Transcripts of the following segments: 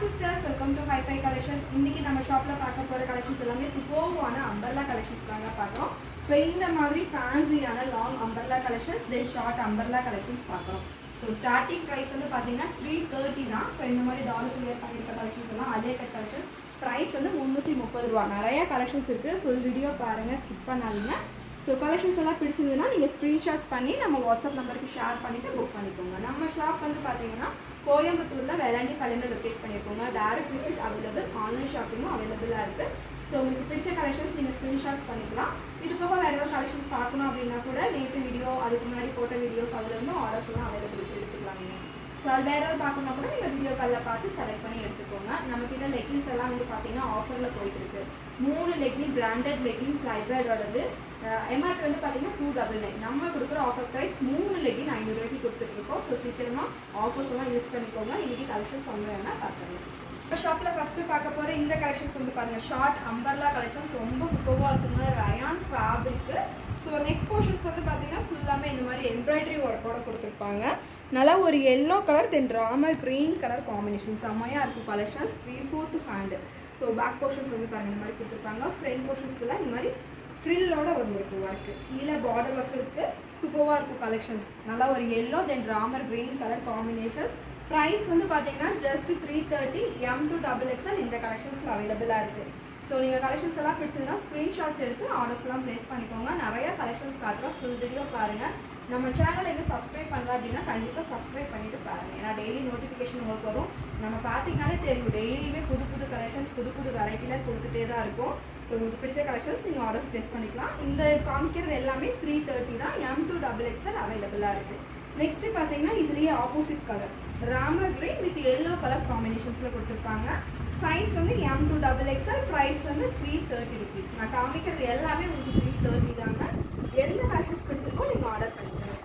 Sisters welcome to hi fi collections இன்னைக்கு நம்ம ஷாப்பில் பார்க்க போகிற கலெக்ஷன்ஸ் எல்லாமே சூப்பர்வான அம்பர்லா கலெக்ஷன்ஸ் தாங்க பார்க்குறோம். ஸோ இந்த மாதிரி ஃபேன்சியான long umbrella collections then short umbrella collections பார்க்குறோம். ஸோ ஸ்டார்டிங் ப்ரைஸ் வந்து பார்த்தீங்கன்னா த்ரீ தேர்ட்டி தான். ஸோ இந்த மாதிரி டாலர் கிளியர் பண்ணியிருக்க கலெக்ஷன்ஸ் எல்லாம் அதே கட் கலெக்ஷன்ஸ் ப்ரைஸ் வந்து முந்நூற்றி முப்பது ரூபா. நிறையா கலெக்ஷன்ஸ் இருக்குது ஃபுல் வீடியோ பாருங்கள் ஸ்கிப் பண்ணாதீங்க. ஸோ கலெக்ஷன்ஸ் எல்லாம் பிடிச்சிருந்ததுன்னா நீங்கள் ஸ்க்ரீன்ஷாட்ஸ் பண்ணி நம்ம வாட்ஸ்அப் நம்பருக்கு ஷேர் பண்ணிவிட்டு புக் பண்ணிக்கோங்க. நம்ம ஷாப் வந்து பார்த்தீங்கன்னா கோயம்புத்தூரில் வேளாண்டி பள்ளியில் லொக்கேட் பண்ணியிருக்கோங்க டேரக்ட் விசிட் அவைலபிள் ஆன்லைன் ஷாப்பிங்கும் அவைலபிளாக இருக்குது ஸோ உங்களுக்கு பிடிச்ச கலெக்ஷன்ஸ் நீங்கள் ஸ்க்ரீன்ஷாட்ஸ் பண்ணிக்கலாம். இது போக வேறு ஏதாவது கலெக்ஷன்ஸ் பார்க்கணும் அப்படின்னா கூட நேற்று வீடியோ அதுக்கு முன்னாடி போட்ட வீடியோஸ் அதுலேருந்து இருந்து எல்லாம் அவைலபிள் எடுத்துக்கலாம் நீங்கள் ஸோ அது வேறு ஏதாவது பார்க்கணும் கூட நீங்கள் வீடியோ காலில் பார்த்து செலக்ட் பண்ணி எடுத்துக்கோங்க. நம்மக்கிட்ட லெக்கின்ஸ் எல்லாம் வந்து பார்த்தீங்கன்னா ஆஃபரில் போயிட்டு இருக்கு மூணு லெக்கின் பிராண்டட் லெக்கின் ஃப்ளைபேடோடது எம்ஆர்பி வந்து பார்த்தீங்கன்னா டூ டபுள் நைன் நம்ம கொடுக்குற ஆஃபர் ப்ரைஸ் மூணு லெக்கின் ஐநூறுரூவாய்க்கு கொடுத்துட்ருக்கோம் ஸோ சீக்கிரமாக ஆஃபர்ஸ் எல்லாம் யூஸ் பண்ணிக்கோங்க. இன்றைக்கி கலெக்ஷன்ஸ் வந்ததுன்னா பார்த்துருங்க இப்போ ஷாப்பில் ஃபஸ்ட்டு பார்க்க போகிற இந்த கலெக்ஷன்ஸ் வந்து பாருங்கள் ஷார்ட் அம்பர்லா கலெக்ஷன்ஸ் ரொம்ப சூப்பராக இருக்குங்க. Rayon fabric so neck portions வந்து பார்த்தீங்கன்னா ஃபுல்லாமே இந்த மாதிரி எம்ப்ராய்டரி ஒர்க்கோட கொடுத்துருப்பாங்க. நல்லா ஒரு yellow colour then Ramar green colour combination செம்மையாக இருக்கும் collections three fourth hand so back portions வந்து பாருங்கள் இந்த மாதிரி கொடுத்துருப்பாங்க. ஃப்ரண்ட் போர்ஷன்ஸ்க்குலாம் இந்த மாதிரி ஃப்ரில்லோட வந்துருக்கும் ஒர்க்கு கீழே பார்டர் ஒர்க் இருக்குது சூப்பராக இருக்கும் கலெக்ஷன்ஸ் நல்லா ஒரு yellow then Ramar green colour combinations price வந்து பார்த்தீங்கன்னா just three thirty M two double XL இந்த கலெக்ஷன்ஸில் அவைலபிளாக இருக்குது ஸோ நீங்கள் கலெக்ஷன்ஸ் எல்லாம் பிடிச்சதுன்னா ஸ்க்ரீன்ஷாட்ஸ் எடுத்து ஆர்டர்ஸ்லாம் ப்ளேஸ் பண்ணிக்கோங்க. நிறைய கலெக்ஷன்ஸ் காட்டுறோம் ஃபுல் வீடியோ பாருங்கள் நம்ம சேனலை இன்னும் சப்ஸ்கிரைப் பண்ணல அப்படின்னா கண்டிப்பாக சப்ஸ்கிரைப் பண்ணிட்டு பாருங்கள் ஏன்னா டெய்லி நோட்டிஃபிகேஷன் உங்களுக்கு வரும். நம்ம பார்த்தீங்கனாலே தெரியும். டெய்லியுமே புது புது கலெக்ஷன்ஸ் புது புது வெரைட்டியில் கொடுத்துட்டே தான் இருக்கும். ஸோ உங்களுக்கு பிடிச்ச கலெக்ஷன்ஸ் நீங்கள் ஆர்டர்ஸ் ப்ளேஸ் பண்ணிக்கலாம். இந்த காமிக்கிறது எல்லாமே த்ரீ தேர்ட்டி தான். எம் டூ டபுள் எக்ஸ்எல் அவைலபிளாக இருக்குது நெக்ஸ்ட்டு பார்த்தீங்கன்னா இதுலேயே opposite colour Ramar green with yellow colour காம்பினேஷன்ஸில் கொடுத்துருப்பாங்க சைஸ் வந்து M two double XL price வந்து த்ரீ தேர்ட்டி ருபீஸ் நான் காமிக்கிறது எல்லாமே உங்களுக்கு த்ரீ தேர்ட்டி தாங்க. எந்த கலெக்ஷன்ஸ் பிடிச்சிருக்கோ நீங்கள் ஆர்டர் பண்ணிக்கலாம்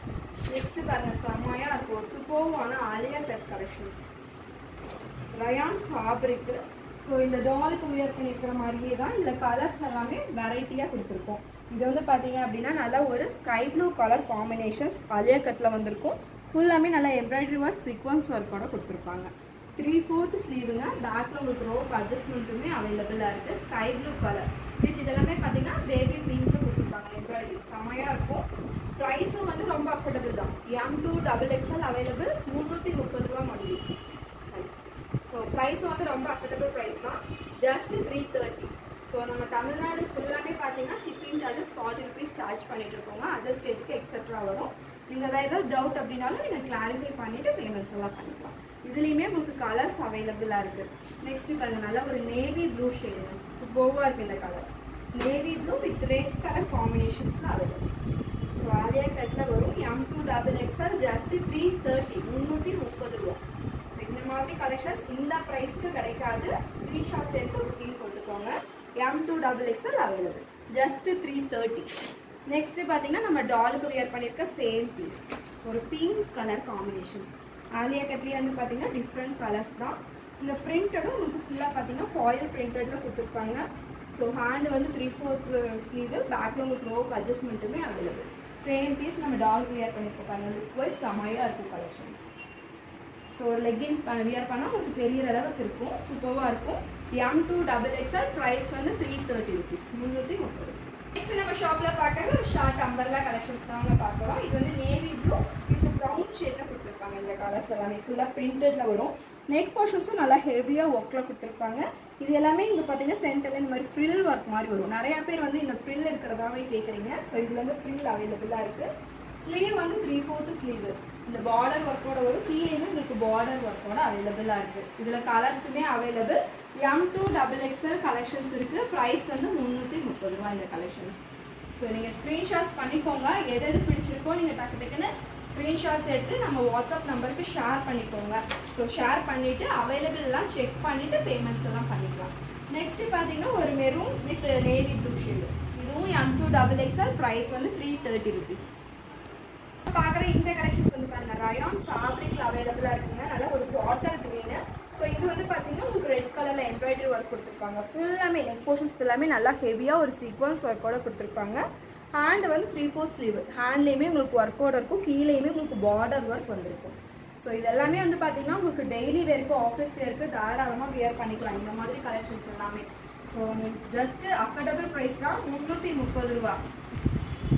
நெக்ஸ்ட் பாருங்கள் செம்மையாக இருக்கும். சூப்பர்வான Alia cut collections rayon fabric so இந்த டாலுக்கு உயர் பண்ணியிருக்கிற மாதிரியே தான் இதில் கலர்ஸ் எல்லாமே வெரைட்டியாக கொடுத்துருக்கோம். இது வந்து பார்த்தீங்க அப்படின்னா நல்லா ஒரு sky blue colour combinations Alia கட்டில் வந்திருக்கும். ஃபுல்லாமே நல்லா எம்ப்ராய்டரி ஒர்க் சீக்வன்ஸ் ஒர்க்கோட கொடுத்துருப்பாங்க. த்ரீ ஃபோர்த் ஸ்லீவுங்க பேக்கில் உங்களுக்கு ரோப் அட்ஜஸ்ட்மெண்ட்டுமே அவைலபிளாக இருக்குது ஸ்கை ப்ளூ கலர் வித் இதெல்லாமே பார்த்தீங்கன்னா பேபி பிங்க்கில் கொடுத்துருப்பாங்க எம்ப்ராய்டரி செம்மையாக இருக்கும். ப்ரைஸும் வந்து ரொம்ப அஃபோர்டபுள் தான். M two double XL available முந்நூற்றி முப்பது ரூபா மட்டும் ஸோ ப்ரைஸும் வந்து ரொம்ப அஃபோர்டபுள் ப்ரைஸ் தான். ஜஸ்ட் த்ரீ தேர்ட்டி ஸோ நம்ம தமிழ்நாடு ஃபுல்லாமே பார்த்தீங்கன்னா shipping charges forty rupees charge பண்ணிட்டு இருக்கோங்க. அதர் ஸ்டேட்டுக்கு எக்ஸட்ரா வரும். நீங்கள் வேறு ஏதாவது டவுட் அப்படின்னாலும் நீங்கள் கிளாரிஃபை பண்ணிவிட்டு பேமெண்ட்ஸ் எல்லாம் பண்ணிக்கலாம். இதுலேயுமே உங்களுக்கு கலர்ஸ் அவைலபிளாக இருக்குது நெக்ஸ்ட்டு பாருங்கள் நல்லா ஒரு நேவி ப்ளூ ஷேடு சூப்பர்வாக இருக்குது இந்த colours navy blue with red colour காம்பினேஷன்ஸில் available so Alia கட்டில் வரும். M two double XL just three thirty முந்நூற்றி முப்பது ரூபா. ஸோ இந்த மாதிரி கலெக்ஷன்ஸ் இந்த ப்ரைஸ்க்கு கிடைக்காது. ஸ்க்ரீன்ஷாட்ஸ் எடுத்து புக்கிங் போட்டுக்கோங்க. M two double XL available just three thirty next பார்த்தீங்கன்னா நம்ம டாலுக்கு வியர் பண்ணியிருக்க சேம் பீஸ் ஒரு பிங்க் கலர் காம்பினேஷன்ஸ் ஆலியா கட்லேயே வந்து பார்த்தீங்கன்னா டிஃப்ரெண்ட் கலர்ஸ் தான். இந்த பிரிண்டடும் உங்களுக்கு ஃபுல்லாக பார்த்தீங்கன்னா ஃபாயில் பிரிண்டடில் கொடுத்துருப்பாங்க. ஸோ ஹேண்டு வந்து த்ரீ ஃபோர்த் ஸ்லீவு பேக்கில் உங்களுக்கு ரோப் அட்ஜஸ்ட்மெண்ட்டுமே அவைலபிள் சேம் பீஸ் நம்ம டால் வியர் பண்ணியிருக்கோம் பாருங்க. லுக் வைஸ் செமையாக இருக்கும் கலெக்ஷன்ஸ் ஸோ ஒரு லெக்கின் வியர் பண்ணால் உங்களுக்கு தெரியற அளவுக்கு இருக்கும். சூப்பராக இருக்கும். M two double XL price வந்து த்ரீ தேர்ட்டி ருபீஸ் முந்நூற்றி முப்பது. நெக்ஸ்ட் நம்ம ஷாப்பில் பார்க்கறது ஒரு ஷார்ட் அம்பர்லா கலெக்ஷன்ஸ் தாங்க பார்க்குறோம் இது வந்து நேவி ப்ளூ வித் ப்ரௌன் ஷேடில் கொடுத்துருப்பாங்க. இந்த கலர்ஸ் எல்லாமே ஃபுல்லாக பிரிண்டடில் வரும். நெக் போர்ஷன்ஸும் நல்லா ஹெவியாக ஒர்க்கில் கொடுத்துருப்பாங்க. இது எல்லாமே இங்கே பார்த்தீங்கன்னா சென்டரில் இந்த மாதிரி ஃப்ரில் ஒர்க் மாதிரி வரும். நிறையா பேர் வந்து இந்த ஃப்ரில் இருக்கிறதாவே கேட்குறீங்க ஸோ இதில் வந்து ஃப்ரில் அவைலபிளாக இருக்குது ஸ்லீவ் வந்து த்ரீ ஃபோர்த்து ஸ்லீவ் இந்த பார்டர் ஒர்க்கோட வரும் கீழேயுமே உங்களுக்கு பார்டர் ஒர்க்கோட அவைலபிளாக இருக்குது இதில் கலர்ஸுமே available M two double XL collections இருக்குது ப்ரைஸ் வந்து முந்நூற்றி முப்பது ரூபா இந்த கலெக்ஷன்ஸ் ஸோ நீங்கள் ஸ்க்ரீன்ஷாட்ஸ் பண்ணிக்கோங்க. எது எது பிடிச்சிருக்கோ நீங்கள் டக்கு டக்குன்னு ஸ்க்ரீன்ஷாட்ஸ் எடுத்து நம்ம வாட்ஸ்அப் நம்பருக்கு ஷேர் பண்ணிக்கோங்க. ஸோ ஷேர் பண்ணிவிட்டு அவைலபிள்லாம் செக் பண்ணிவிட்டு பேமெண்ட்ஸ் எல்லாம் பண்ணிக்கலாம். நெக்ஸ்ட்டு பார்த்தீங்கன்னா ஒரு maroon with navy blue shade இதுவும் M two double XL price வந்து த்ரீ தேர்ட்டி ருபீஸ் பார்க்குற இந்த கலெக்ஷன்ஸ் பாருங்க ரயான் ஃபேப்ரிக்ல அவைலபிளாக இருக்குங்க. நல்ல ஒரு பாட்டல் க்ரீனு ஸோ இது வந்து பார்த்தீங்கன்னா உங்களுக்கு ரெட் கலரில் எம்ப்ராய்டரி ஒர்க் கொடுத்துருப்பாங்க. ஃபுல்லாமே நெக் போர்ஷன்ஸ் எல்லாமே நல்லா ஹெவியாக ஒரு சீக்வன்ஸ் ஒர்க்கோட கொடுத்துருப்பாங்க. ஹேண்ட் வந்து த்ரீ ஃபோர் ஸ்லீவ் ஹேண்ட்லேயுமே உங்களுக்கு ஒர்க்கோட இருக்கும். கீழேயுமே உங்களுக்கு பார்டர் ஒர்க் வந்திருக்கும். ஸோ இது எல்லாமே வந்து பார்த்தீங்கன்னா உங்களுக்கு டெய்லி வேருக்கு ஆஃபீஸ் வேருக்கு தாராளமாக வியர் பண்ணிக்கலாம். இந்த மாதிரி கலெக்ஷன்ஸ் எல்லாமே. ஸோ ஜஸ்ட்டு அஃபோர்டபுள் ப்ரைஸ் தான் முந்நூற்றி முப்பது ரூபா.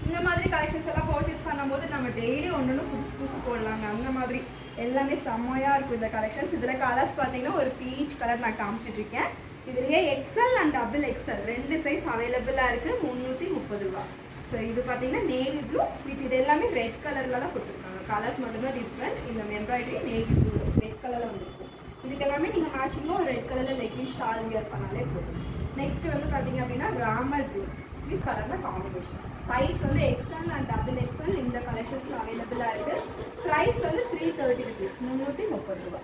இந்த மாதிரி கலெக்ஷன்ஸ் எல்லாம் பர்ச்சேஸ் பண்ணும்போது நம்ம டெய்லி ஒன்று ஒன்று புதுசு புதுசு போடலாங்க. அந்த மாதிரி எல்லாமே செம்மையாக இருக்கும் இந்த கலெக்ஷன்ஸ் இதில் கலர்ஸ் பார்த்தீங்கன்னா ஒரு பீச் கலர் நான் காமிச்சிட்ருக்கேன் இதுலேயே எக்ஸல் அண்ட் டபுள் எக்ஸல் ரெண்டு சைஸ் அவைலபிளாக இருக்குது முந்நூற்றி முப்பது ரூபா. ஸோ இது பார்த்தீங்கன்னா நேவி ப்ளூ வித் இது எல்லாமே ரெட் கலரில் தான் கொடுத்துருக்காங்க. கலர்ஸ் மட்டும்தான் டிஃப்ரெண்ட் இந்த எம்ப்ராய்டரி நேவி ப்ளூ ரெட் கலரில் வந்துருக்கும். இதுக்கு எல்லாமே நீங்கள் மேட்சிங்காக ஒரு ரெட் கலரில் லெக்கின் ஷால் வியர் பண்ணாலே போதும். நெக்ஸ்ட் வந்து பார்த்தீங்க அப்படின்னா ராமர் ப்ளூ வித் கலரில் காம்பினேஷன் சைஸ் வந்து எக்ஸ்எல் அண்ட் டபுள் எக்ஸ்எல் இந்த கலெக்ஷன்ஸில் அவைலபிளாக இருக்குது ப்ரைஸ் வந்து த்ரீ தேர்ட்டி ருபீஸ் முந்நூற்றி முப்பது ரூபா.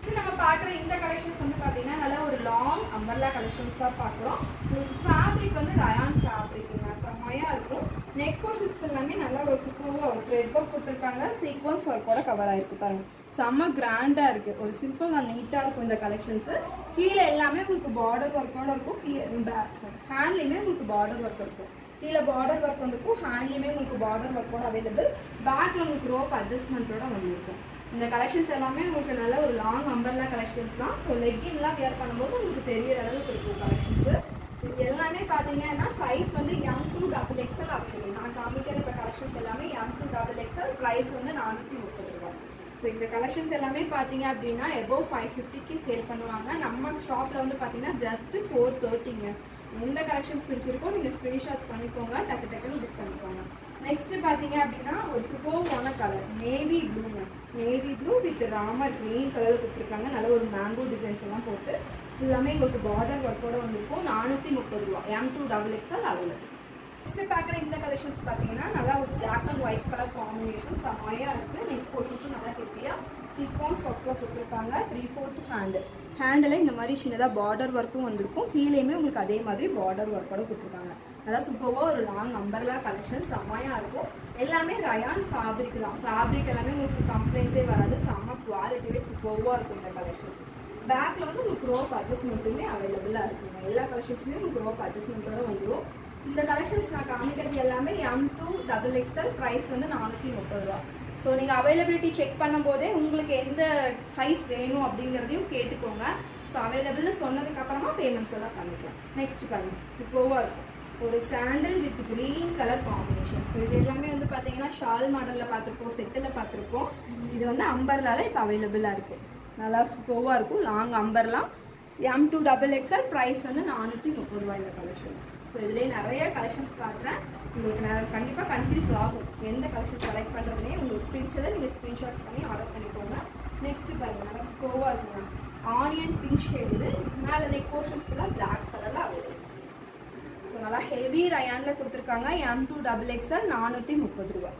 நெக்ஸ்ட் நம்ம பார்க்குற இந்த கலெக்ஷன்ஸ் வந்து பார்த்தீங்கன்னா நல்லா ஒரு லாங் அம்பர்லா கலெக்ஷன்ஸ் தான் பார்க்குறோம். ஃபேப்ரிக் வந்து ரயான் ஃபேப்ரிக்குங்க செம்மையாக இருக்கும். நெக் போர்ஷன்ஸ் எல்லாமே நல்லா ஒரு சூப்பராக ஒரு த்ரெட் ஒர்க் கொடுத்துருக்காங்க. சீக்வன்ஸ் ஒர்க்கோட கவர் ஆகிருக்கு பாருங்கள் செம்ம கிராண்டாக இருக்குது ஒரு சிம்பிள் அண்ட் நீட்டாக இருக்கும் இந்த கலெக்ஷன்ஸு கீழே எல்லாமே உங்களுக்கு பார்டர் ஒர்க்கோட இருக்கும். கீழே ஹேண்ட்லேயுமே உங்களுக்கு பார்டர் ஒர்க் இருக்கும். கீழே பார்டர் ஒர்க் வந்துருக்கும். ஹேண்ட்லேயுமே உங்களுக்கு பார்டர் ஒர்க்கோட அவைலபிள் பேக்கில் உங்களுக்கு ரோப் அட்ஜஸ்ட்மெண்ட்டோட வந்துருக்கும். இந்த கலெக்ஷன்ஸ் எல்லாமே உங்களுக்கு நல்ல ஒரு லாங் அம்பர்லா கலெக்ஷன்ஸ் தான். ஸோ லெக்கின்லாம் வியர் பண்ணும்போது உங்களுக்கு தெரியற அளவுக்கு இருக்கும் கலெக்ஷன்ஸு இது எல்லாமே பார்த்தீங்கன்னா சைஸ் வந்து M two double XL available நான் காமிக்கிற இப்போ கலெக்ஷன்ஸ் எல்லாமே M two double XL price வந்து நானூற்றி முப்பது ஸோ இந்த கலெக்ஷன்ஸ் எல்லாமே பார்த்தீங்க அப்படின்னா எபோவ் ஃபைவ் ஃபிஃப்டிக்கு சேல் பண்ணுவாங்க. நம்ம ஷாப்பில் வந்து பார்த்தீங்கன்னா ஜஸ்ட்டு ஃபோர் தேர்ட்டிங்க எந்த கலெக்ஷன்ஸ் பிடிச்சிருக்கோ நீங்கள் ஸ்க்ரீன்ஷாட்ஸ் பண்ணிக்கோங்க. டக்கு டக்குன்னு புக் பண்ணிக்கோங்க. நெக்ஸ்ட் பார்த்தீங்க அப்படின்னா ஒரு சுகோவான colour navy ப்ளூங்க navy blue with Ramar green கலரில் கொடுத்துருக்காங்க. நல்ல ஒரு மேங்கோ டிசைன்ஸ் எல்லாம் போட்டு ஃபுல்லாமே உங்களுக்கு பார்டர் ஒர்க்கோட வந்திருக்கும். நானூற்றி முப்பது ரூபா. M two double XL available next பார்க்குற இந்த கலெக்ஷன்ஸ் பார்த்தீங்கன்னா நல்லா ஒரு black and white colour combination செம்மையாக இருக்குது நெக் போர்ஷன்ஸும் சீக்வன்ஸ் ஒர்க்கில் கொடுத்துருப்பாங்க த்ரீ ஃபோர்த் ஹேண்டு ஹேண்டில் இந்த மாதிரி சின்னதாக பார்டர் ஒர்க்கும் வந்திருக்கும். கீழேயுமே உங்களுக்கு அதே மாதிரி பார்டர் ஒர்க்கோட கொடுத்துருக்காங்க. நல்லா சூப்பராக ஒரு லாங் அம்பர்லா கலெக்ஷன் செம்மையாக இருக்கும். எல்லாமே ரயான் ஃபேப்ரிக் தான். ஃபேப்ரிக் எல்லாமே உங்களுக்கு கம்ப்ளைண்ட்ஸே வராது. செம்ம குவாலிட்டியே சூப்பராக இருக்கும் இந்த கலெக்ஷன்ஸ் பேக்கில் வந்து உங்களுக்கு ரோப் அட்ஜஸ்ட்மெண்ட்டுமே அவைலபிளாக இருக்குங்க எல்லா கலெக்ஷன்ஸுமே உங்களுக்கு ரோப் அட்ஜஸ்ட்மெண்ட்டோட வந்துடும் இந்த கலெக்ஷன்ஸ் நான் காமிக்கிறது எல்லாமே M two double XL price வந்து நானூற்றி முப்பது ரூபா. ஸோ நீங்கள் அவைலபிலிட்டி செக் பண்ணும்போதே உங்களுக்கு எந்த சைஸ் வேணும் அப்படிங்கிறதையும் கேட்டுக்கோங்க. ஸோ அவைலபிள்னு சொன்னதுக்கப்புறமா பேமெண்ட்ஸ் எல்லாம் பண்ணிக்கலாம். நெக்ஸ்ட் பாருங்க. சூப்பர்வாக இருக்கும் ஒரு sandal with green colour combination so இது எல்லாமே வந்து பார்த்தீங்கன்னா ஷால் மாடலில் பார்த்துருப்போம் செட்டில் பார்த்துருப்போம் இது வந்து அம்பர்லால இப்போ அவைலபிளாக இருக்குது நல்லா சூப்பர்வாக இருக்கும். Long அம்பர்லாம் M to double XL price வந்து நானூற்றி முப்பது ரூபாய் இந்த கலெக்ஷன்ஸ் ஸோ இதுலேயே நிறைய கலெக்ஷன்ஸ் காட்டுறேன். உங்களுக்கு நான் கண்டிப்பாக கன்ஃபியூஸ் ஆகும். எந்த கலெக்ஷன் செலக்ட் பண்ணுறதுனே உங்களுக்கு பிடிச்சதை நீங்கள் ஸ்க்ரீன்ஷாட்ஸ் பண்ணி ஆர்டர் பண்ணிக்கோங்க. நெக்ஸ்ட் பாருங்கள் நல்லா ஸ்கோவாக இருக்குங்க ஆனியன் பிங்க் ஷேட் இது. மேலே நெக் போர்ஷன்ஸ்க்குலாம் பிளாக் கலரில் அவைலபிள் ஸோ நல்லா ஹெவி ரயானில் கொடுத்துருக்காங்க. எம் டூ டபுள் எக்ஸ்எல் நானூற்றி முப்பது ரூபா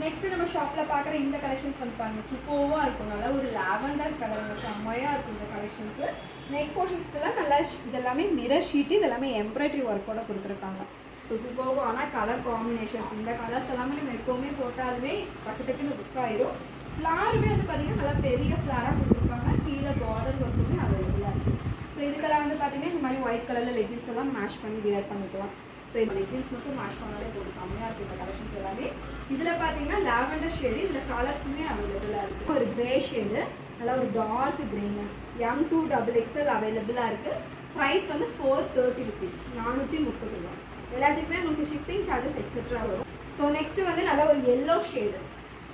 நெக்ஸ்ட் நம்ம ஷாப்பில் பார்க்குற இந்த கலெக்ஷன்ஸ் வந்து பாருங்க. சூப்பராக இருக்கும். நல்லா ஒரு லாவெண்டர் கலர் செம்மையாக இருக்கும் இந்த கலெக்ஷன்ஸு நெக் போர்ஷன்ஸ்க்கெல்லாம் நல்லா ஷ்- இதெல்லாமே மிரர் ஷீட் இதெல்லாமே எம்ப்ராய்டரி ஒர்க்கோட கொடுத்துருக்காங்க. ஸோ சூப்பராக ஆனால் கலர் காம்பினேஷன்ஸ் இந்த கலர்ஸ் எல்லாமே நம்ம எப்போவுமே போட்டாலுமே டக்கு டக்குன்னு புக் ஆயிரும். ஃப்ளாருமே வந்து பார்த்திங்கன்னா நல்லா பெரிய ஃப்ளாராக கொடுத்துருப்பாங்க. கீழே பார்டர் ஒர்க்குமே அவைலபிளாக இருக்குது ஸோ இதுக்கெல்லாம் வந்து பார்த்தீங்கன்னா இந்த மாதிரி ஒயிட் கலரில் லெகின்ஸ் எல்லாம் மேஷ் பண்ணி வியர் பண்ணிக்கலாம். ஸோ இந்த லெகின்ஸ் மட்டும் மேட்ச் பண்ணாலே போதும். செம்மையாக இருக்கும் இந்த கலெக்ஷன்ஸ் எல்லாமே. இதில் பார்த்தீங்கன்னா லாவெண்டர் ஷேடு இதில் கலர்ஸுமே அவைலபிளாக இருக்குது ஒரு கிரே ஷேடு நல்லா ஒரு டார்க் கிரேங்க எம் டூ டபுள் எக்ஸ்எல் அவைலபிளாக இருக்குது ப்ரைஸ் வந்து ஃபோர் தேர்ட்டி ருபீஸ் நானூற்றி முப்பது ரூபா. எல்லாத்துக்குமே உங்களுக்கு ஷிப்பிங் சார்ஜஸ் எக்ஸெட்ரா வரும். ஸோ நெக்ஸ்ட்டு வந்து நல்லா ஒரு எல்லோ ஷேடு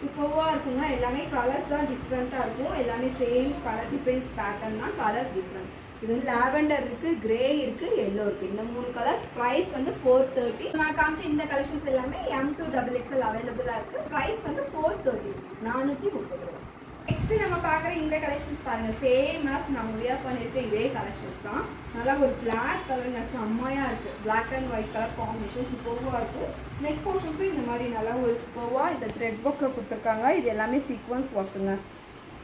சூப்பர்வாக இருக்குங்க எல்லாமே கலர்ஸ் தான் டிஃப்ரெண்ட்டாக இருக்கும். எல்லாமே சேம் கலர் டிசைன்ஸ் பேட்டர்ன் தான் கலர்ஸ் டிஃப்ரெண்ட் இது வந்து லாவெண்டர் இருக்கு கிரே இருக்கு எல்லோ இருக்கு. இந்த மூணு கலர்ஸ் ப்ரைஸ் வந்து ஃபோர் தேர்ட்டி நான் காமிச்ச இந்த கலெக்ஷன்ஸ் எல்லாமே எம் டூ டபுள் எக்ஸ்எல் அவைலபிளாக இருக்கு. ப்ரைஸ் வந்து ஃபோர் தேர்ட்டி ருபீஸ் நானூற்றி முப்பது ரூபா. நெக்ஸ்ட் நம்ம பார்க்குற இந்த கலெக்ஷன்ஸ் பாருங்க. சேம் ஆஸ் நம்ம வியர் பண்ணியிருக்க இதே கலெக்ஷன்ஸ் தான். நல்லா ஒரு பிளாக் கலருங்க செம்மையா இருக்கு. Black and white colour combination சூப்பர்வாக இருக்கும் நெக் போர்ஷன்ஸும் இந்த மாதிரி நல்லா ஒரு சூப்பர்வாக இந்த த்ரெட் ஒர்க்கில் கொடுத்துருக்காங்க. இது எல்லாமே சீக்வன்ஸ் ஒர்க்குங்க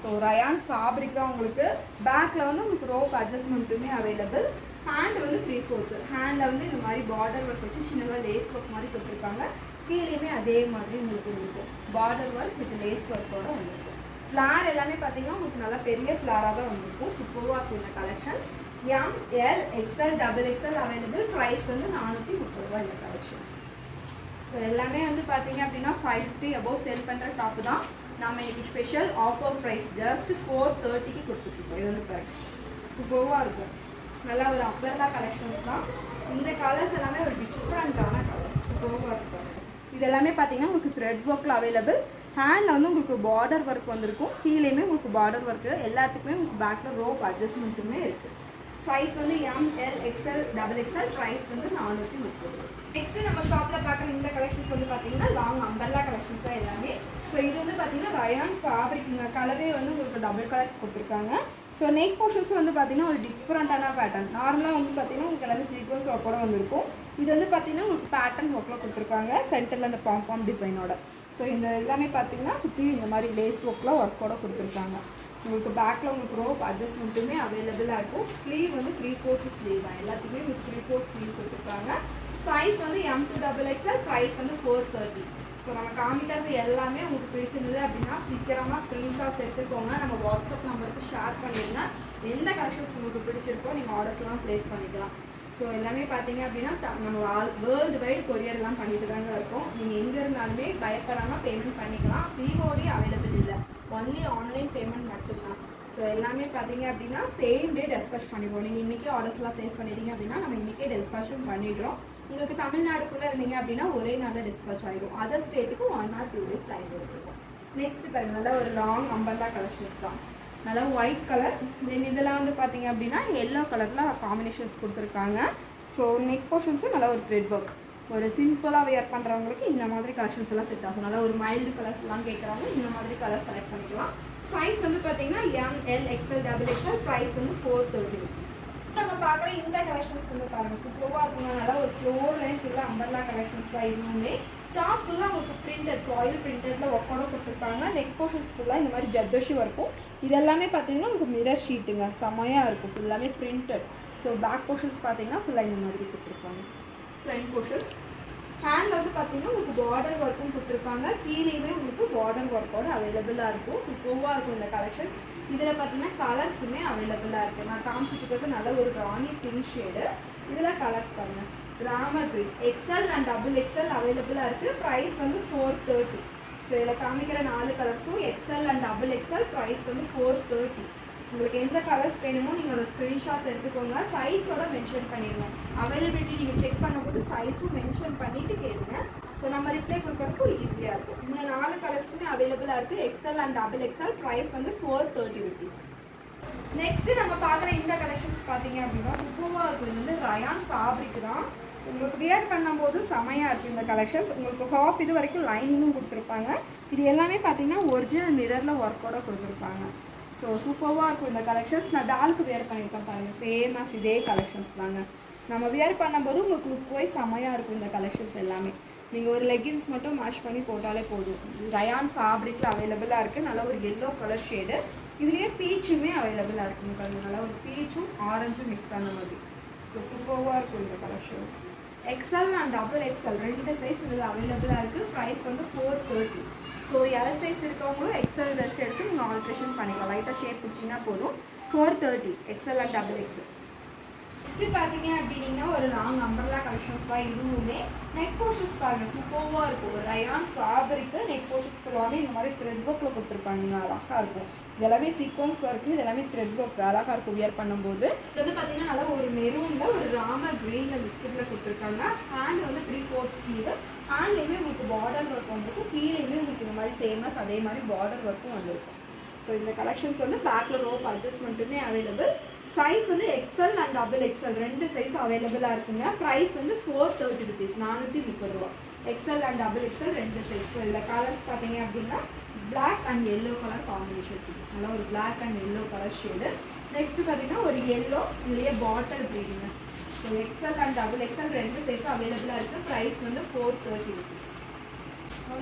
ஸோ ரயான் ஃபேப்ரிக் தான் உங்களுக்கு பேக்கில் வந்து உங்களுக்கு ரோப் அட்ஜஸ்ட்மெண்ட்டுமே அவைலபிள் ஹேண்ட் வந்து த்ரீ ஃபோர்த்து ஹேண்டில் வந்து இந்த மாதிரி பார்டர் ஒர்க் வச்சு சின்னதாக லேஸ் ஒர்க் மாதிரி கொடுத்துருக்காங்க. கீழேயுமே அதே மாதிரி உங்களுக்கு இருக்கும் பார்டர் ஒர்க் வித் லேஸ் ஒர்க்கோட வந்துருக்கும் ஃப்ளார் எல்லாமே பார்த்தீங்கன்னா உங்களுக்கு நல்லா பெரிய ஃப்ளாராக தான் வந்திருக்கும். சூப்பராக இருக்கும் இந்த collections M L XL double XL available price வந்து நானூற்றி முப்பது ரூபா இந்த கலெக்ஷன்ஸ் ஸோ எல்லாமே வந்து பார்த்தீங்க அப்படின்னா ஃபைவ் ஃபிஃப்டி அபோவ் சேல் பண்ணுற டாப்பு தான். நம்ம இன்னைக்கு special offer price just four தேர்ட்டிக்கு கொடுத்துட்ருக்கோம் இது வந்து பாருங்க சூப்பராக இருக்கும். நல்லா ஒரு அப்பர்லா கலெக்ஷன்ஸ் தான். இந்த கலர்ஸ் எல்லாமே ஒரு டிஃப்ரெண்ட்டான கலர்ஸ் சூப்பராக இருக்கும். இது எல்லாமே பார்த்தீங்கன்னா உங்களுக்கு த்ரெட் ஒர்க்கில் அவைலபிள் ஹேண்டில் வந்து உங்களுக்கு பார்டர் ஒர்க் வந்திருக்கும். கீழேயுமே உங்களுக்கு பார்டர் ஒர்க்கு எல்லாத்துக்குமே உங்களுக்கு பேக்கில் ரோப் அட்ஜஸ்ட்மெண்ட்டுமே இருக்குது சைஸ் வந்து M L XL double XL price வந்து நானூற்றி முப்பது நெக்ஸ்ட் நம்ம ஷாப்பில் பார்க்குற இந்த கலெக்ஷன்ஸ் வந்து பார்த்தீங்கன்னா லாங் அம்பர்லா கலெக்ஷன்ஸ் தான் எல்லாமே. ஸோ இது வந்து பாத்தீங்கன்னா ரயான் ஃபேப்ரிக்ங்க கலரே வந்து உங்களுக்கு டபுள் கலர் கொடுத்துருக்காங்க. ஸோ நெக் போர்ஷன்ஸ் வந்து பார்த்தீங்கன்னா ஒரு டிஃப்ரெண்ட்டான பேட்டர்ன் நார்மலாக வந்து பார்த்தீங்கன்னா உங்களுக்கு எல்லாமே சீக்வன்ஸ் ஒர்க்கோட வந்திருக்கும். இது வந்து பார்த்தீங்கன்னா உங்களுக்கு பேட்டர்ன் ஒர்க்கில் கொடுத்துருக்காங்க. சென்டரில் அந்த பாம்பாம் டிசைனோட ஸோ இந்த எல்லாமே பார்த்தீங்கன்னா சுற்றி இந்த மாதிரி லேஸ் ஒர்க்கில் ஒர்க்கோட கொடுத்துருக்காங்க. உங்களுக்கு பேக்கில் உங்களுக்கு ரோப் அட்ஜஸ்ட்மெண்ட்டுமே அவைலபிளாக இருக்கும். ஸ்லீவ் வந்து த்ரீ ஃபோர்த்து ஸ்லீவ் தான். எல்லாத்துக்குமே உங்களுக்கு த்ரீ ஃபோர் ஸ்லீவ் கொடுத்துருக்காங்க. சைஸ் வந்து M to double XL price வந்து ஃபோர் தேர்ட்டி ஸோ நம்ம காமிக்கிறது எல்லாமே உங்களுக்கு பிடிச்சிருந்தது அப்படின்னா சீக்கிரமாக ஸ்க்ரீன்ஷாட்ஸ் எடுத்துக்கோங்க. நம்ம வாட்ஸ்அப் நம்பருக்கு ஷேர் பண்ணிடுங்க எந்த கலெக்ஷன்ஸ் உங்களுக்கு பிடிச்சிருக்கோ நீங்கள் ஆர்டர்ஸ்லாம் ப்ளேஸ் பண்ணிக்கலாம். ஸோ எல்லாமே பார்த்தீங்க அப்படின்னா நம்ம ஆல் வேர்ல்டு வைடு கொரியர்லாம் பண்ணிட்டு தாங்க இருக்கோம். நீங்கள் எங்கே இருந்தாலுமே பயப்படாமல் பேமெண்ட் பண்ணிக்கலாம். சிஓடி அவைலபிள் இல்லை. ஒன்லி ஆன்லைன் பேமெண்ட் மட்டும்தான். ஸோ எல்லாமே பார்த்தீங்க அப்படின்னா சேம் டே டெஸ்பேச் பண்ணிடுவோம். நீங்கள் இன்றைக்கே ஆர்டர்ஸ்லாம் ப்ளேஸ் பண்ணிட்டீங்க அப்படின்னா நம்ம இன்றைக்கே டெஸ்பேச்சும் பண்ணிடுறோம். உங்களுக்கு தமிழ்நாடுக்குள்ளே இருந்தீங்க அப்படின்னா ஒரே நாளில் டிஸ்பேச் ஆகிடும் அதர் ஸ்டேட்டுக்கு one or two days time கொடுத்துருக்கோம் நெக்ஸ்ட் பாருங்கள் நல்லா ஒரு லாங் அம்பர்லா கலெக்ஷன்ஸ் தான். நல்லா ஒயிட் கலர் தென் இதெல்லாம் வந்து பார்த்தீங்க அப்படின்னா எல்லோ கலரில் காம்பினேஷன்ஸ் கொடுத்துருக்காங்க. ஸோ நெக் போர்ஷன்ஸும் நல்லா ஒரு த்ரெட் ஒர்க் ஒரு சிம்பிளாக வியர் பண்ணுறவங்களுக்கு இந்த மாதிரி கலெக்ஷன்ஸ் எல்லாம் செட் ஆகும். நல்லா ஒரு மைல்டு கலர்ஸ் எல்லாம் கேட்குறாங்க இந்த மாதிரி கலர் செலக்ட் பண்ணிக்கலாம். சைஸ் வந்து பார்த்தீங்கன்னா M L XL double XL price வந்து ஃபோர் தேர்ட்டி நம்ம பார்க்குற இந்த கலெக்ஷன்ஸ் வந்து பாருங்கள் சூப்பராக இருக்குங்க ஒரு ஃப்ளோர் லைன் ஃபுல்லாக அம்பர்லா கலெக்ஷன்ஸ் தான் இதுவுமே டாப் ஃபுல்லாக உங்களுக்கு பிரிண்டட் ராயல் பிரிண்டடில் ஒர்க்கோட கொடுத்துருப்பாங்க. நெக் போர்ஷன்ஸ் ஃபுல்லாக இந்த மாதிரி ஜர்தோஷி இருக்கும் இது எல்லாமே பார்த்தீங்கன்னா உங்களுக்கு மிரர் ஷீட்டுங்க செமையாக இருக்கும். ஃபுல்லாமே பிரிண்டட் ஸோ பேக் போர்ஷன்ஸ் பார்த்தீங்கன்னா ஃபுல்லாக இந்த மாதிரி கொடுத்துருப்பாங்க. ஃப்ரண்ட் போர்ஷன்ஸ் ஹேண்ட் வந்து பார்த்தீங்கன்னா உங்களுக்கு பார்டர் ஒர்க்கும் கொடுத்துருப்பாங்க. கீழேயுமே உங்களுக்கு பார்டர் ஒர்க்கோட அவைலபிளாக இருக்கும். சூப்பராக இருக்கும் இந்த கலெக்ஷன்ஸ் இதில் பார்த்தீங்கன்னா கலர்ஸுமே அவைலபிளாக இருக்குது நான் காமிச்சிட்டு நல்ல ஒரு ராணி பிங்க் ஷேடு இதில் கலர்ஸ் பாருங்கள் Ramar green XL and double XL அவைலபிளாக இருக்குது ப்ரைஸ் வந்து ஃபோர் தேர்ட்டி ஸோ இதில் காமிக்கிற நாலு கலர்ஸும் XL and double XL price வந்து ஃபோர் தேர்ட்டி உங்களுக்கு எந்த கலர்ஸ் வேணுமோ நீங்கள் அதை ஸ்க்ரீன்ஷாட்ஸ் எடுத்துக்கோங்க. சைஸோட மென்ஷன் பண்ணிடுங்க அவைலபிலிட்டி நீங்கள் செக் பண்ணும்போது சைஸும் மென்ஷன் பண்ணிவிட்டு கேளுங்க. ஸோ நம்ம ரிப்ளை கொடுக்கறதுக்கும் ஈஸியாக இருக்கும். இந்த நாலு கலர்ஸுமே அவைலபிளாக இருக்குது XL and double XL price வந்து ஃபோர் தேர்ட்டி ருபீஸ் நெக்ஸ்ட் நம்ம பார்க்குற இந்த கலெக்ஷன்ஸ் பார்த்தீங்க அப்படின்னா சூப்பராக இருக்குது வந்து ரயான் ஃபேப்ரிக் தான். உங்களுக்கு வியர் பண்ணும்போது செமையாக இருக்குது இந்த கலெக்ஷன்ஸ் உங்களுக்கு ஹாஃப் இது வரைக்கும் லைனிங்கும் கொடுத்துருப்பாங்க. இது எல்லாமே பார்த்தீங்கன்னா ஒரிஜினல் மிரரில் ஒர்க்கோட கொடுத்துருப்பாங்க. ஸோ சூப்பராக இருக்கும் இந்த கலெக்ஷன்ஸ் நான் டாலுக்கு வியர் பண்ணியிருக்கேன் பாருங்கள் சேம் இதே கலெக்ஷன்ஸ் தாங்க. நம்ம வியர் பண்ணும்போது உங்களுக்கு லுக் போய் செமையாக இருக்கும் இந்த கலெக்ஷன்ஸ் எல்லாமே. நீங்கள் ஒரு லெகின்ஸ் மட்டும் மேஷ் பண்ணி போட்டாலே போதும். ரயான் ஃபேப்ரிக்கில் அவைலபிளாக இருக்குது நல்ல ஒரு எல்லோ கலர் ஷேடு இதுலேயே பீச்சுமே அவைலபிளாக இருக்குங்க பாருங்க நல்லா ஒரு பீச்சும் ஆரஞ்சும் மிக்ஸ் ஆன மாதிரி. ஸோ சூப்பராக இருக்கும் இந்த collections XL and double XL ரெண்டு சைஸ் இதில் அவைலபிளாக இருக்குது ப்ரைஸ் வந்து four thirty so L size இருக்கவங்களும் எக்ஸ்எல் ஜஸ்ட் எடுத்து நீங்கள் ஆல்ட்ரேஷன் பண்ணிக்கலாம். லைட்டாக ஷேப் பிடிச்சிங்கன்னா போதும். Four thirty XL and double XL first பார்த்தீங்க அப்படின்னா ஒரு லாங் அம்பர்லா கலெக்ஷன்ஸ் தான் இதுவுமே. நெக் போர்ஷன்ஸ் பாருங்கள் சூப்பராக இருக்கும். ஒரு ரயான் ஃபேப்ரிக்கு நெக் போர்ஷன்ஸ்க்கு எல்லாமே இந்த மாதிரி த்ரெட் ஒர்க்கில் கொடுத்துருப்பாங்க. அழகாக இருக்கும். இதெல்லாமே சீக்வன்ஸ் ஒர்க்கு இதெல்லாமே த்ரெட் ஒர்க் அழகாக இருக்கும் வியர் பண்ணும்போது. இது வந்து பார்த்தீங்கன்னா நல்லா ஒரு மெரூனில் ஒரு ராம க்ரீனில் மிக்சரில் கொடுத்துருக்காங்க. ஹேண்ட் வந்து த்ரீ ஃபோர்த் சீவு ஹேண்ட்லேயுமே உங்களுக்கு பார்டர் ஒர்க் வந்திருக்கும். கீழேயுமே உங்களுக்கு இந்த மாதிரி சேமஸ் அதே மாதிரி பார்டர் ஒர்க்கும் வந்திருக்கும். ஸோ இந்த கலெக்ஷன்ஸ் வந்து பேக்கில் ரோப் அட்ஜஸ்ட்மெண்ட்டுமே அவைலபிள் சைஸ் வந்து எக்ஸல் அண்ட் டபுள் எக்ஸல் ரெண்டு சைஸ் அவைலபிளாக இருக்குங்க. ப்ரைஸ் வந்து ஃபோர் தேர்ட்டி ருபீஸ் நானூற்றி முப்பது ரூபா. எக்ஸல் அண்ட் டபுள் எக்ஸல் ரெண்டு சைஸ் இதில் கலர்ஸ் பார்த்தீங்க அப்படின்னா black and yellow colour combinations நல்லா ஒரு black and yellow colour shade next பார்த்தீங்கன்னா ஒரு எல்லோ இல்லையே bottle ப்ரீடிங்க so XL and double XL ரெண்டு சைஸும் அவைலபிளாக இருக்குது ப்ரைஸ் வந்து ஃபோர் தேர்ட்டி ருபீஸ்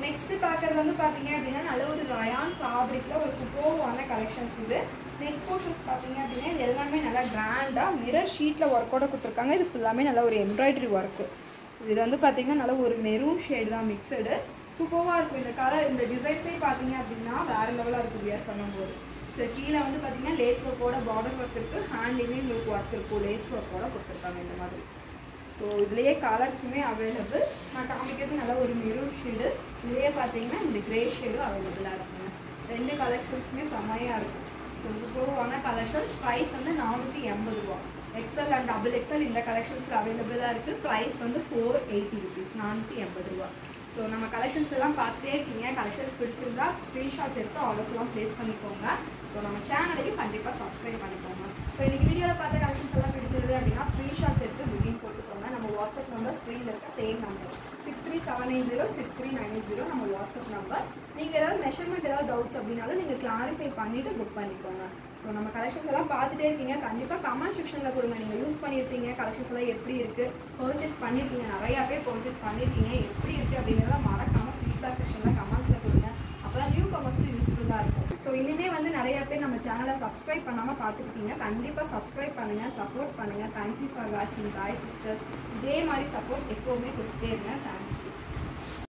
நெக்ஸ்ட் பார்க்குறது வந்து பார்த்தீங்க அப்படின்னா நல்ல ஒரு ரயான் ஃபேப்ரிக்கில் ஒரு சூப்பர்வான கலெக்ஷன்ஸ் இது. நெக் போர்ஷன்ஸ் பார்த்தீங்க அப்படின்னா இது எல்லாமே நல்லா கிராண்டாக மிரர் ஷீட்டில் ஒர்க்கோட கொடுத்துருக்காங்க. இது ஃபுல்லாமே நல்ல ஒரு எம்ப்ராய்டரி ஒர்க்கு இது வந்து பார்த்தீங்கன்னா நல்ல ஒரு மெரூன் ஷேடு தான் மிக்சடு சூப்பராக இருக்கும். இந்த கலர் இந்த டிசைன்ஸே பார்த்தீங்க அப்படின்னா வேறு லெவலாக இருக்கும் வியர் பண்ணும்போது. ஸோ கீழே வந்து பார்த்தீங்கன்னா லேஸ் ஒர்க்கோட பார்டர் ஒர்க் இருக்குது ஹேண்ட்லேயுமே உங்களுக்கு ஒர்க் இருக்கும் லேஸ் ஒர்க்கோட கொடுத்துருக்காங்க இந்த மாதிரி. ஸோ இதுலேயே கலர்ஸுமே அவைலபிள் நான் காமிக்கிறது நல்ல ஒரு மெரூன் ஷேடு இதுலேயே பார்த்தீங்கன்னா இந்த கிரே ஷேடும் அவைலபிளாக இருக்குங்க. ரெண்டு கலெக்ஷன்ஸுமே செம்மையாக இருக்கும். ஸோ சூப்பரான கலெக்ஷன்ஸ் ப்ரைஸ் வந்து நானூற்றி எண்பது ரூபா. எக்ஸல் அண்ட் டபுள் எக்ஸல் இந்த கலெக்ஷன்ஸில் அவைலபிளாக இருக்குது ப்ரைஸ் வந்து ஃபோர் எயிட்டி ருபீஸ் நானூற்றி எண்பது ரூபா. ஸோ நம்ம கலெக்ஷன்ஸ் எல்லாம் பார்த்துட்டே இருக்கீங்க. கலெக்ஷன்ஸ் பிடிச்சிருந்தா ஸ்க்ரீன்ஷாட்ஸ் எடுத்து ஆர்டர்ஸ்லாம் ப்ளேஸ் பண்ணிக்கோங்க. ஸோ நம்ம சேனலுக்கு கண்டிப்பாக சப்ஸ்கிரைப் பண்ணிக்கோங்க. ஸோ இன்னைக்கு வீடியோவில் பார்த்த கலெக்ஷன்ஸ் எல்லாம் பிடிச்சிருது அப்படின்னா ஸ்க்ரீன்ஷாட்ஸ் எடுத்து புக்கிங் போட்டுக்கோங்க. நம்ம வாட்ஸ்அப் நம்பர் ஸ்க்ரீனில் இருக்க same number three seven eight zero six three nine eight zero நம்ம வாட்ஸ்அப் நம்பர். நீங்கள் ஏதாவது மெஷர்மெண்ட் ஏதாவது டவுட்ஸ் அப்படின்னாலும் நீங்கள் கிளாரிஃபை பண்ணிவிட்டு புக் பண்ணிக்கோங்க. ஸோ நம்ம கலெக்ஷன்ஸ் எல்லாம் பார்த்துட்டே இருக்கீங்க. கண்டிப்பாக கமெண்ட் செக்ஷனில் கொடுங்க. நீங்கள் யூஸ் பண்ணியிருப்பீங்க கலெக்ஷன்ஸ் எல்லாம் எப்படி இருக்குது பர்ச்சேஸ் பண்ணியிருக்கீங்க நிறையா பேர் பர்ச்சேஸ் பண்ணியிருக்கீங்க எப்படி இருக்குது அப்படிங்கிறத மறக்காமல் ஃபீட்பேக் செக்ஷனில் கமெண்ட்ஸில் கொடுங்க. அப்போ தான் நியூ கமர்ஸ்க்கு யூஸ்ஃபுல்லாக இருக்கும். ஸோ இனிமே வந்து நிறையா பேர் நம்ம சேனலை சப்ஸ்கிரைப் பண்ணாமல் பார்த்துருக்கீங்க கண்டிப்பாக சப்ஸ்கிரைப் பண்ணுங்கள் சப்போர்ட் பண்ணுங்கள் தேங்க்யூ ஃபார் வாட்சிங் பாய் சிஸ்டர்ஸ் இதே மாதிரி சப்போர்ட் எப்போவுமே கொடுத்துட்டே இருங்க. தேங்க்யூ